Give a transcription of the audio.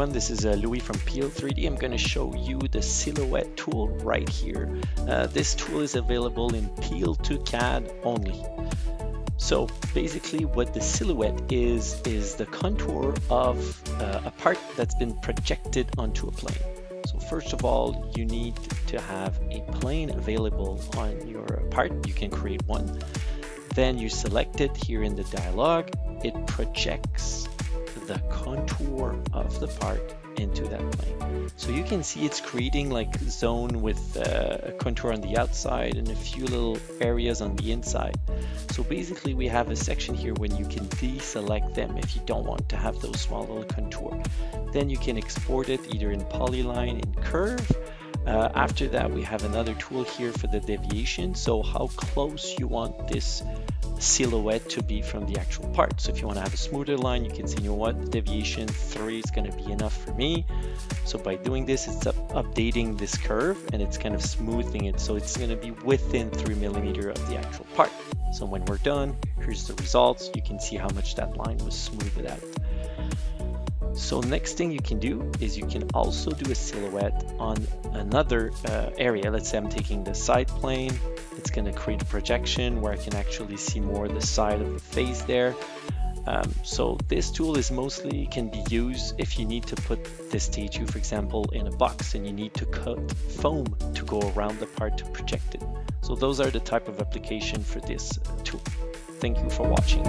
everyone, this is uh, Louis from Peel3D. I'm going to show you the silhouette tool right here. Uh, this tool is available in Peel 2 CAD only. So basically what the silhouette is, is the contour of uh, a part that's been projected onto a plane. So first of all, you need to have a plane available on your part. You can create one. Then you select it here in the dialog. It projects the contour of the part into that plane. So you can see it's creating like zone with uh, a contour on the outside and a few little areas on the inside. So basically we have a section here when you can deselect them if you don't want to have those small little contour. Then you can export it either in polyline, in curve, uh, after that, we have another tool here for the deviation. So how close you want this silhouette to be from the actual part. So if you want to have a smoother line, you can see, you know what, deviation 3 is going to be enough for me. So by doing this, it's up updating this curve and it's kind of smoothing it. So it's going to be within 3 millimeter of the actual part. So when we're done, here's the results. You can see how much that line was smoothed out. So next thing you can do is you can also do a silhouette on another uh, area. Let's say I'm taking the side plane. It's going to create a projection where I can actually see more the side of the face there. Um, so this tool is mostly can be used if you need to put this statue, for example, in a box and you need to cut foam to go around the part to project it. So those are the type of application for this tool. Thank you for watching.